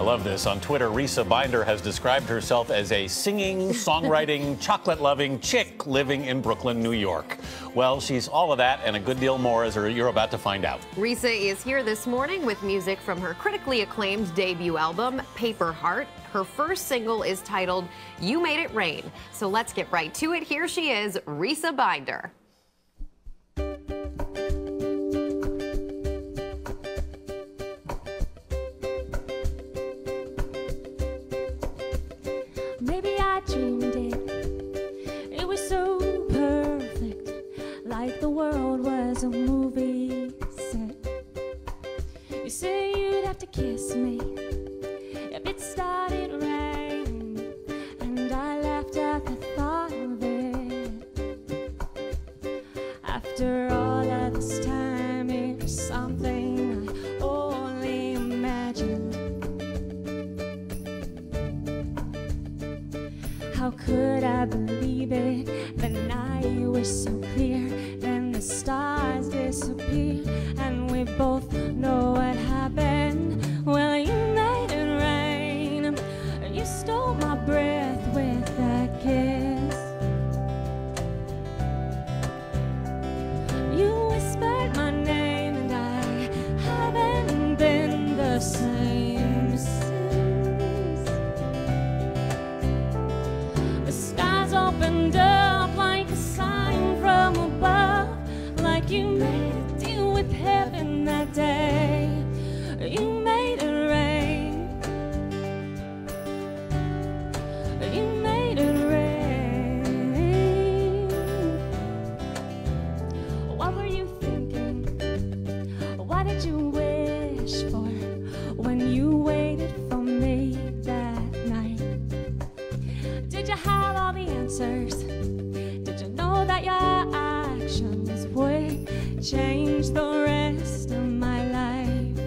love this. On Twitter, Risa Binder has described herself as a singing, songwriting, chocolate loving chick living in Brooklyn, New York. Well, she's all of that and a good deal more, as you're about to find out. Risa is here this morning with music from her critically acclaimed debut album, Paper Heart. Her first single is titled You Made It Rain. So let's get right to it. Here she is, Risa Binder. You say you'd have to kiss me if it started raining, and I laughed at the thought of it. After all of this time, it was something I only imagined. How could I believe it? The night was so clear, then the stars disappeared, and we both know my breath answers? Did you know that your actions would change the rest of my life?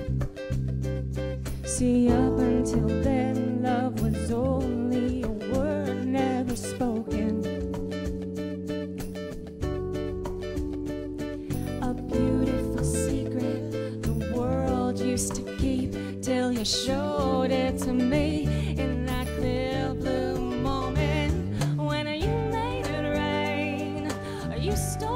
See, up until then, love was only a word never spoken. A beautiful secret the world used to keep till you showed it to me in that clear blue You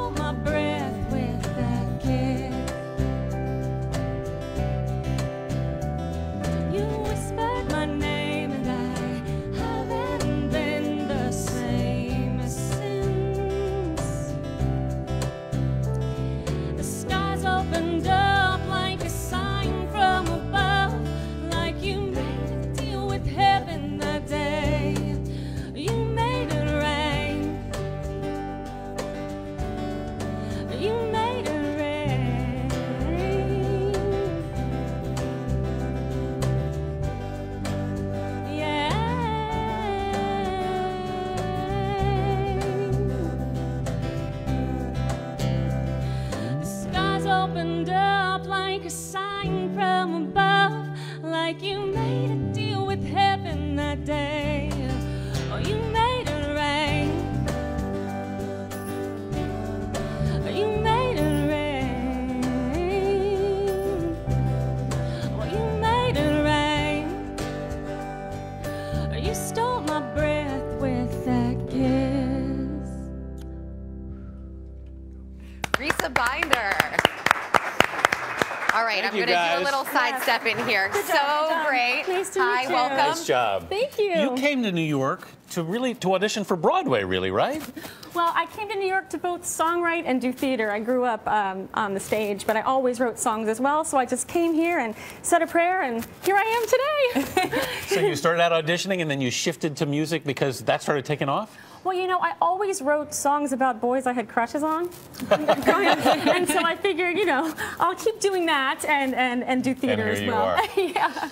opened up like a sign from above, like you made a deal with heaven that day. Oh, you made it rain. You made it rain. Oh, you made it rain. Oh, oh, you stole my breath right, Thank I'm going to do a little sidestep in here. so well done. great. Nice to Hi, meet you. welcome. Nice job. Thank you. You came to New York to really to audition for Broadway, really, right? Well, I came to New York to both songwrite and do theater. I grew up um, on the stage, but I always wrote songs as well. So I just came here and said a prayer, and here I am today. So you started out auditioning and then you shifted to music because that started taking off? Well, you know, I always wrote songs about boys I had crushes on. and so I figured, you know, I'll keep doing that and, and, and do theater here as you well. are. yeah.